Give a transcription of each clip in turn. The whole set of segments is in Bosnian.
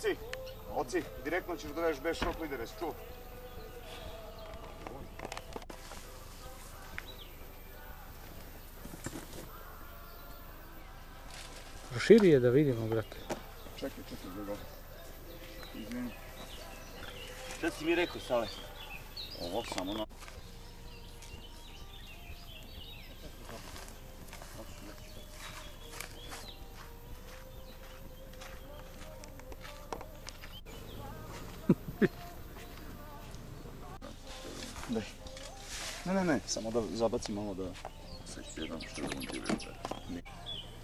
Oci, oci, direktno ćeš dovedeš bez šok lidere, čuo? Proširi je da vidimo, brate. Čekaj, čekaj, drugo. Izvini. Šta si mi rekao, Sale? Ovo samo na... Ne, ne, ne, samo da zabacim malo da... Sad ću jednom što on ti već.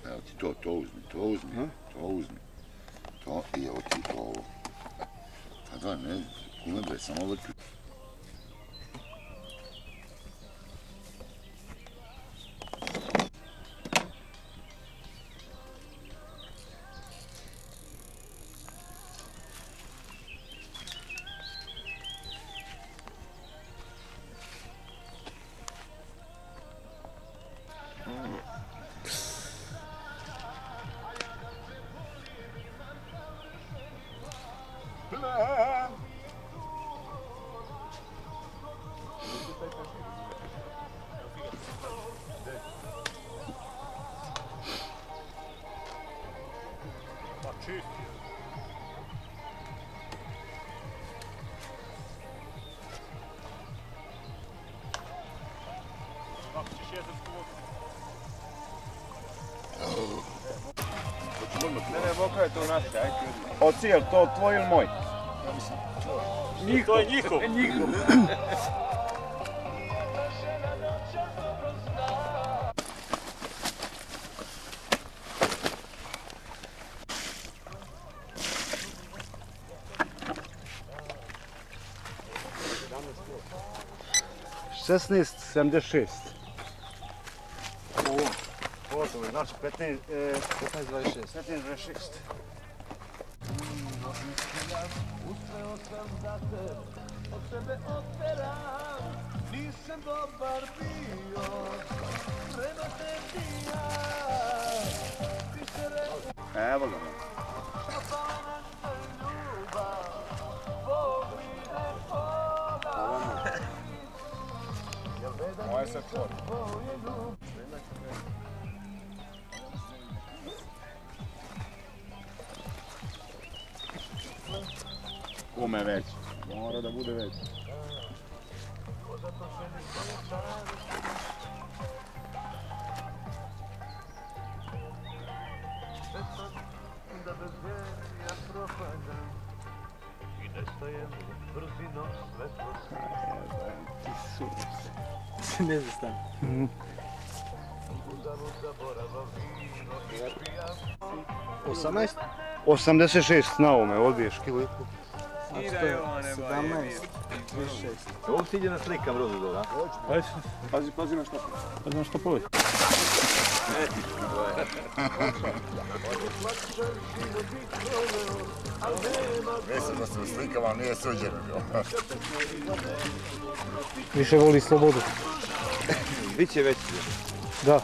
Evo ti to, to uzmi, to uzmi, Ha? to uzmi. To i evo ti to ovo. Pa da, ne, kume bre, samo vrti. Jezersku vodu. Ne, ne, Boka je to naše, ajde. Oci, je li to tvoj ili moj? Njihov. To je njihov. njihov. Šestnaest, sedamdeset šest. Ovo, ovo to je, znači 15, e, 15, 26. 15, 26. Evo ga. Kume već. Mora da bude već. ne zastan. 18? 86 na ovome, odbiješ kilu. i pol. A to je 17, 26. Ovo si ide na slikam rozu dobro, a? Ajde, Pazi, pazi na šta. pa znaš što poli. Mislim da u slikama nije suđeno bilo. Više voli slobodu. Biće već. Da.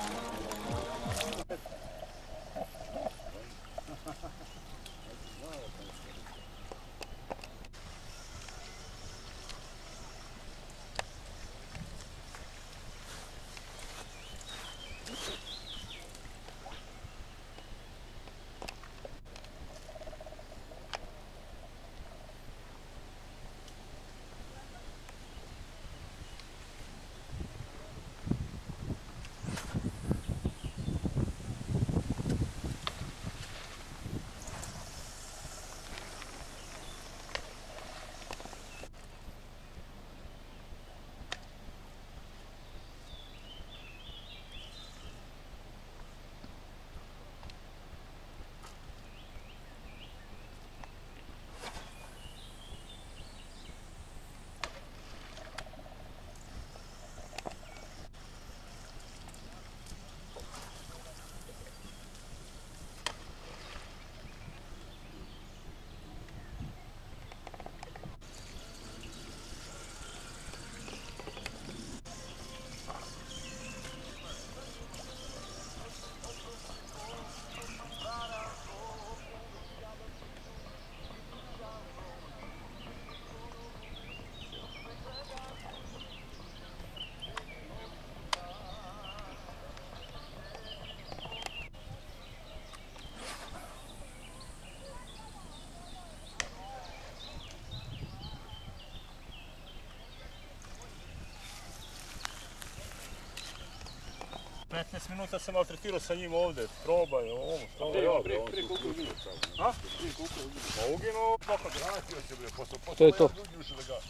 15 minuta sam maltretirao sa njim ovdje, probaj, ovo, stalo ja, bre, prije koliko je uginuo A? Prije koliko je uginuo? Pa uginuo, pa kad vratio se, bre, posle, posle, To je to. ja uđuš da ga...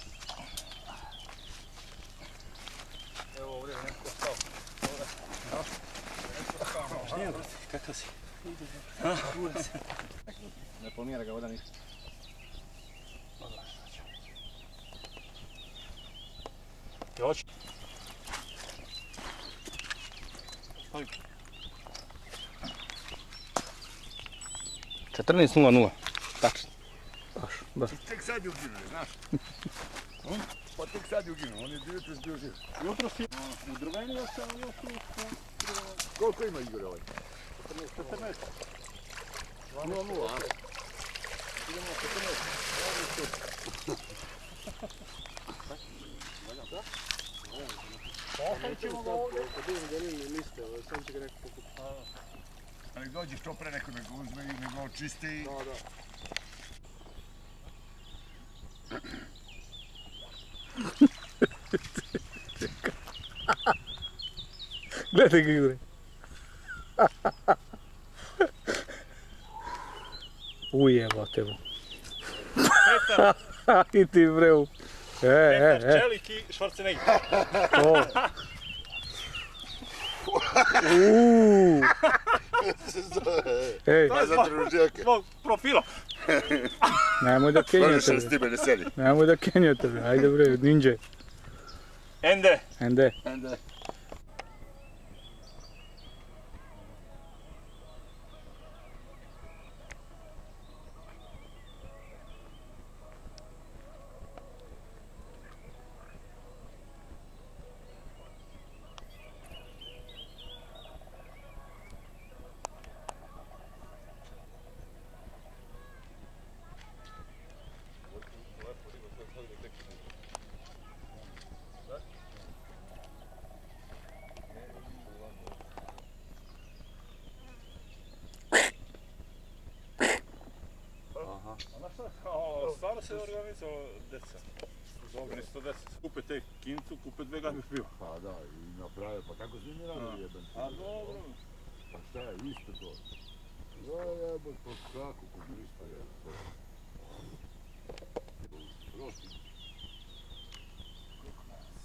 Evo ovdje je neko stao. Kakav si? Ne pomjera ga voda ništa. Još. 14.00. Tačno. Baš, baš. Tek sad je uginuo, znaš. On? Pa tek sad je uginuo, on je bio tu bio živ. Jutro si u drveni, ja sam još u... Koliko ima Igor ovaj? 14. 0-0, a? Idemo 14. Ostavit ćemo ga ovdje. Ali dođi što pre neko nego uzme i nego očisti i... Da, da. Gledaj ga Jure. Ujebate mu. Petar, I ti breu. E, e, e. Čelik i Schwarzenegger. To. Uuu. Ej, To je Za zbog, zbog profila. nemoj da Možeš kenjate. se s time ne sedi. Nemoj da kenjate. bre. Ajde bre, ninja. Ende. Ende. Ende. Stvarno se organizovalo deca. Dobri 110. Kupe te kintu, kupe dve gabe piva. Pa da, i naprave, pa kako su mi radili jebem? A dobro. Pa šta je, isto to. Ja jebem, pa kako, kod isto je. Prošli.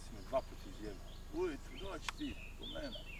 Si me dva puta izjeli. Ujutro, doći ti, po mene.